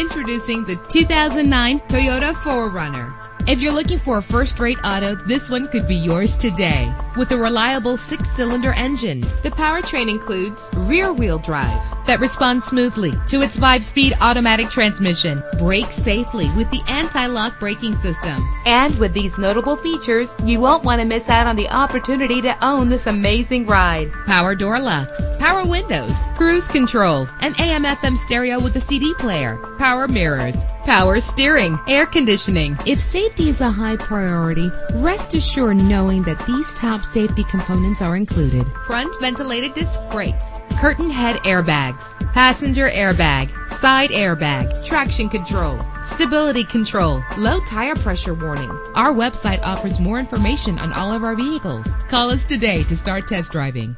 Introducing the 2009 Toyota 4Runner. If you're looking for a first-rate auto, this one could be yours today. With a reliable six-cylinder engine, the powertrain includes rear-wheel drive that responds smoothly to its five-speed automatic transmission. Brake safely with the anti-lock braking system. And with these notable features, you won't want to miss out on the opportunity to own this amazing ride. Power door locks, power windows, cruise control, an AM/FM stereo with a CD player, power mirrors, power steering, air conditioning. If safety is a high priority, rest assured knowing that these top safety components are included. Front ventilated disc brakes, curtain head airbags, passenger airbag, side airbag, traction control, stability control, low tire pressure warning. Our website offers more information on all of our vehicles. Call us today to start test driving.